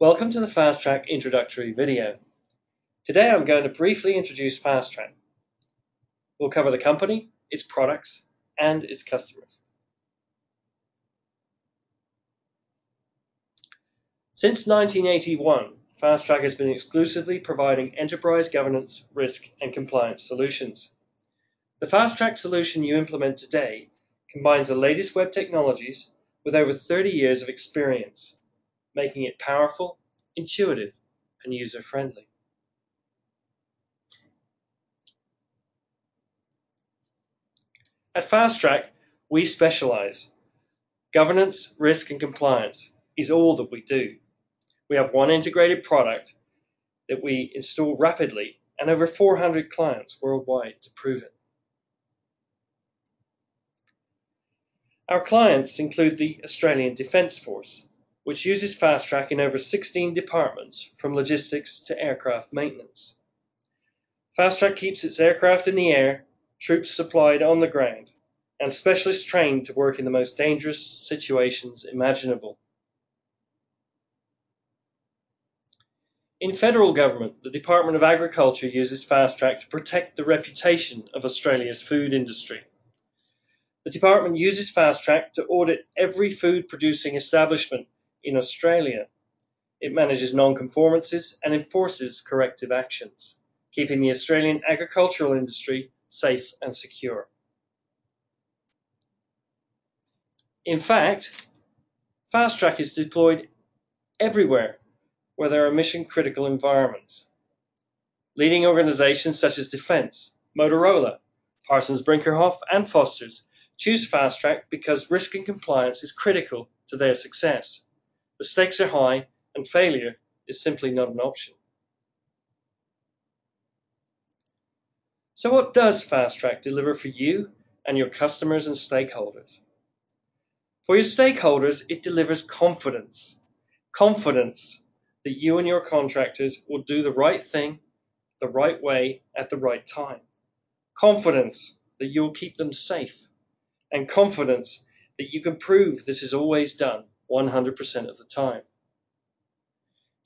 Welcome to the Fast Track introductory video. Today I'm going to briefly introduce Fast Track. We'll cover the company, its products, and its customers. Since 1981, Fast Track has been exclusively providing enterprise governance, risk, and compliance solutions. The Fast Track solution you implement today combines the latest web technologies with over 30 years of experience making it powerful, intuitive, and user-friendly. At Fast Track, we specialize. Governance, risk, and compliance is all that we do. We have one integrated product that we install rapidly and over 400 clients worldwide to prove it. Our clients include the Australian Defence Force, which uses Fast Track in over 16 departments, from logistics to aircraft maintenance. Fast Track keeps its aircraft in the air, troops supplied on the ground, and specialists trained to work in the most dangerous situations imaginable. In federal government, the Department of Agriculture uses Fast Track to protect the reputation of Australia's food industry. The department uses Fast Track to audit every food producing establishment in Australia. It manages non-conformances and enforces corrective actions, keeping the Australian agricultural industry safe and secure. In fact, Fast Track is deployed everywhere where there are mission critical environments. Leading organizations such as Defence, Motorola, Parsons Brinckerhoff, and Foster's choose Fast Track because risk and compliance is critical to their success. The stakes are high, and failure is simply not an option. So, what does Fast Track deliver for you and your customers and stakeholders? For your stakeholders, it delivers confidence. Confidence that you and your contractors will do the right thing the right way at the right time. Confidence that you will keep them safe. And confidence that you can prove this is always done 100% of the time.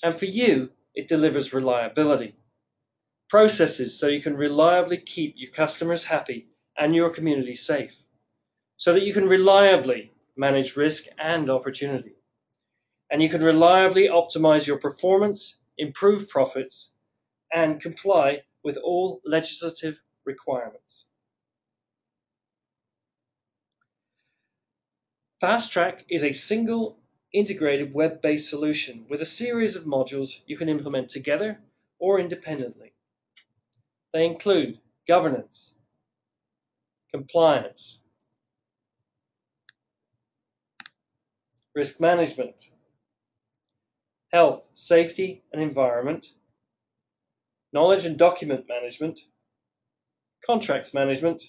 And for you, it delivers reliability. Processes so you can reliably keep your customers happy and your community safe. So that you can reliably manage risk and opportunity. And you can reliably optimize your performance, improve profits, and comply with all legislative requirements. Fast Track is a single integrated web-based solution with a series of modules you can implement together or independently. They include governance, compliance, risk management, health, safety and environment, knowledge and document management, contracts management,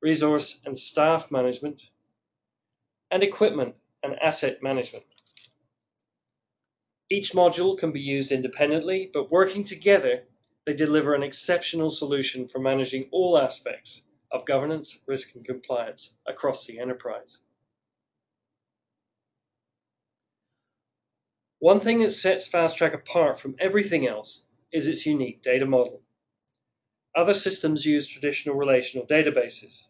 resource and staff management, and equipment and asset management. Each module can be used independently, but working together, they deliver an exceptional solution for managing all aspects of governance, risk, and compliance across the enterprise. One thing that sets FastTrack apart from everything else is its unique data model. Other systems use traditional relational databases.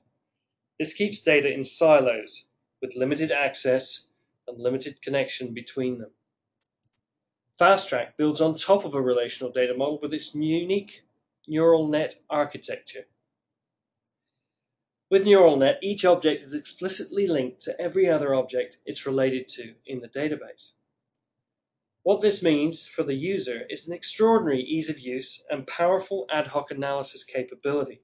This keeps data in silos with limited access and limited connection between them. FastTrack builds on top of a relational data model with its unique neural net architecture. With neural net, each object is explicitly linked to every other object it's related to in the database. What this means for the user is an extraordinary ease of use and powerful ad hoc analysis capability.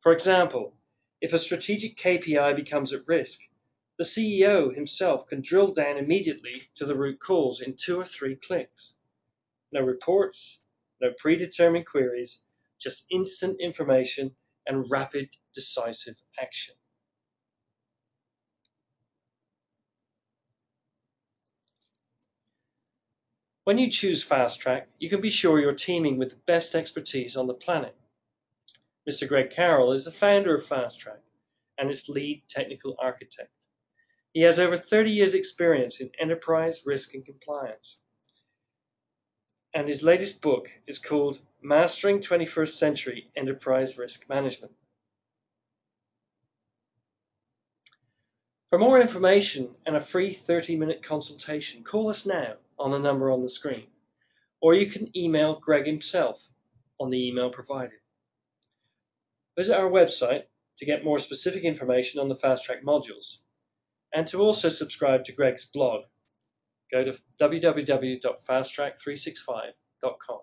For example, if a strategic KPI becomes at risk, the CEO himself can drill down immediately to the root cause in two or three clicks. No reports, no predetermined queries, just instant information and rapid, decisive action. When you choose Fast Track, you can be sure you're teaming with the best expertise on the planet. Mr. Greg Carroll is the founder of Fast Track and its lead technical architect. He has over 30 years experience in enterprise risk and compliance. and his latest book is called Mastering 21st Century Enterprise Risk Management. For more information and a free 30 minute consultation, call us now on the number on the screen, or you can email Greg himself on the email provided. Visit our website to get more specific information on the Fast Track modules and to also subscribe to Greg's blog. Go to www.fasttrack365.com.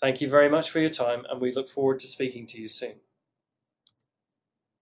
Thank you very much for your time and we look forward to speaking to you soon.